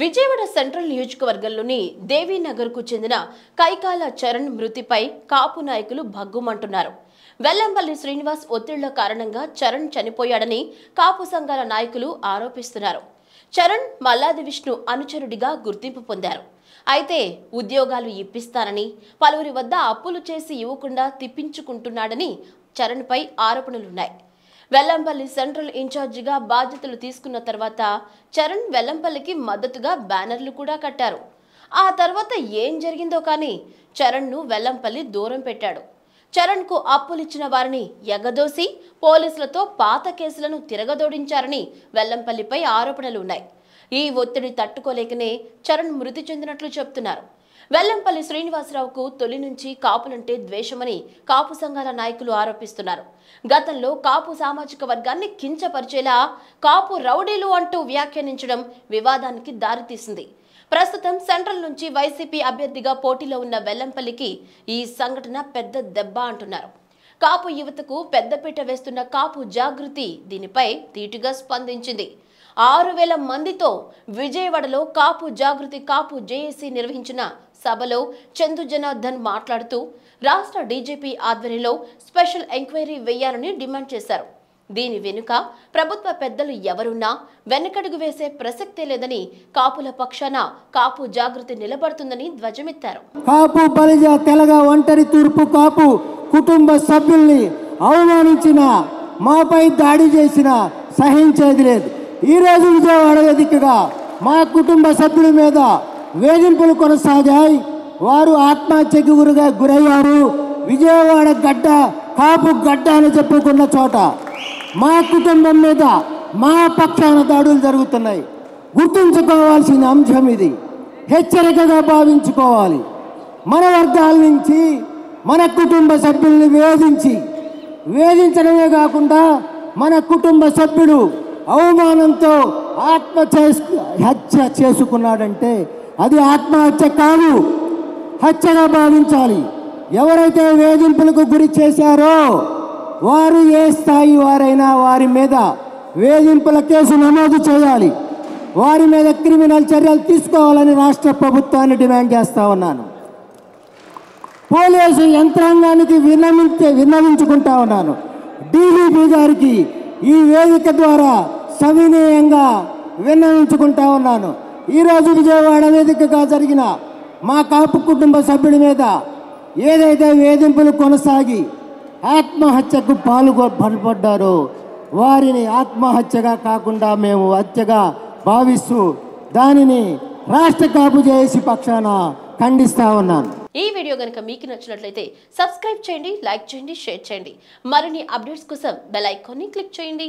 Vijayawada central నియోజకవర్గంలోని దేవీనగర్కు చెందిన కైకాల చరణ్ మృతిపై కాపు నాయకులు భగ్గుమంటున్నారు. వెల్లంపల్లి శ్రీనివాస్ ఒత్తిళ్ళ కారణంగా చరణ్ చనిపోయాడని కాపు సంఘాల నాయకులు ఆరోపిస్తున్నారు. చరణ్ మల్లాది విష్ణు అనుచరుడిగా గుర్తింపు పొందారు. అయితే ఉద్యోగాలు ఇప్పిస్తానని పలువురి వద్ద అప్పులు చేసి ఇవ్వకుండా తిప్పించుకుంటున్నాడని చరణ్పై ఆరోపణలున్నాయి. వెల్లంపల్లి సెంట్రల్ ఇన్ఛార్జిగా బాధ్యతలు తీసుకున్న తర్వాత చరణ్ వెల్లంపల్లికి మద్దతుగా బ్యానర్లు కూడా కట్టారు. ఆ తర్వాత ఏం జరిగిందో కానీ చరణ్ను వెల్లంపల్లి దూరం పెట్టాడు. చరణ్కు అప్పులిచ్చిన వారిని ఎగదోసి పోలీసులతో పాత కేసులను తిరగదోడించారని వెల్లంపల్లిపై ఆరోపణలు ఉన్నాయి ఈ ఒత్తిడి తట్టుకోలేకనే చరణ్ మృతి చెందినట్లు చెప్తున్నారు. వెల్లంపల్లి శ్రీనివాసరావుకు తొలి నుంచి కాపులంటే ద్వేషమని కాపు సంఘాల నాయకులు ఆరోపిస్తున్నారు. గతంలో కాపు సామాజిక వర్గాన్ని కించపరిచేలా కాపు రౌడీలు అంటూ వ్యాఖ్యానించడం వివాదానికి దారితీసింది. ప్రస్తుతం సెంట్రల్ నుంచి వైసీపీ అభ్యర్థిగా పోటీలో ఉన్న వెల్లంపల్లికి ఈ సంఘటన పెద్ద దెబ్బ అంటున్నారు. కాపు యువతకు పెద్దపీట వేస్తున్న కాపు జాగృతి దీనిపై ధీటుగా స్పందించింది. ఆరు వేల మందితో విజయవాడలో కాపు జాగృతి కాపు జేఏసీ నిర్వహించిన సభలో చందు జనార్దన్ మాట్లాడుతూ రాష్ట్ర డీజీపీ ఆధ్వర్యంలో స్పెషల్ ఎంక్వైరీ వేయాలని డిమాండ్ చేశారు. దీని వెనుక ప్రభుత్వ పెద్దలు ఎవరున్నా వెనకడుగు వేసే ప్రసక్తే లేదని కాపుల పక్షాన కాపు జాగృతి నిలబడుతుందని ధ్వజమెత్తారు. కాపు బలిజ తెలగ ఒంటరి తూర్పు కాపు కుటుంబ సభ్యుల్ని అవమానించిన మాపై దాడి చేసిన సహించేది లేదు. ఈరోజు విజయవాడ వేదికగా మా కుటుంబ సభ్యుల మీద వేధింపులు కొనసాగాయి. వారు ఆత్మహత్యకు గురిగా గురయ్యారు. విజయవాడ గడ్డ కాపు గడ్డ అని చెప్పుకున్న చోట మా కుటుంబం మీద మా పక్షాన దాడులు జరుగుతున్నాయి. గుర్తుంచుకోవాల్సిన అంశం ఇది. హెచ్చరికగా భావించుకోవాలి. మన వర్గాల నుంచి మన కుటుంబ సభ్యుల్ని వేధించి వేధించడమే కాకుండా మన కుటుంబ సభ్యుడు అవమానంతో ఆత్మ చేసు హత్య చేసుకున్నాడంటే అది ఆత్మహత్య కాదు. హత్యగా భావించాలి. ఎవరైతే వేధింపులకు గురి చేశారో వారు ఏ స్థాయి వారైనా వారి మీద వేధింపుల కేసు నమోదు చేయాలి. వారి మీద క్రిమినల్ చర్యలు తీసుకోవాలని రాష్ట్ర ప్రభుత్వాన్ని డిమాండ్ చేస్తా ఉన్నాను. పోలీసు యంత్రాంగానికి విన్నవించే విన్నవించుకుంటా ఉన్నాను. డీజీపీ గారికి ఈ వేదిక ద్వారా సవినయంగా విన్నవించుకుంటా ఉన్నాను. ఈరోజు విజయవాడ వేదికగా జరిగిన మా కాపు కుటుంబ సభ్యుడి మీద ఏదైతే వేధింపులు కొనసాగి ఆత్మహత్యకు పాల్గొ పడ్డారో వారిని ఆత్మహత్యగా కాకుండా మేము హత్యగా భావిస్తూ దానిని రాష్ట్ర కాపు చేసి పక్షాన ఖండిస్తా ఉన్నాను. ఈ వీడియో కనుక మీకు నచ్చినట్లయితే సబ్స్క్రైబ్ చేయండి లైక్ చేయండి షేర్ చేయండి. మరిన్ని అప్డేట్స్ కోసం బెల్ ఐకాన్ని క్లిక్ చేయండి.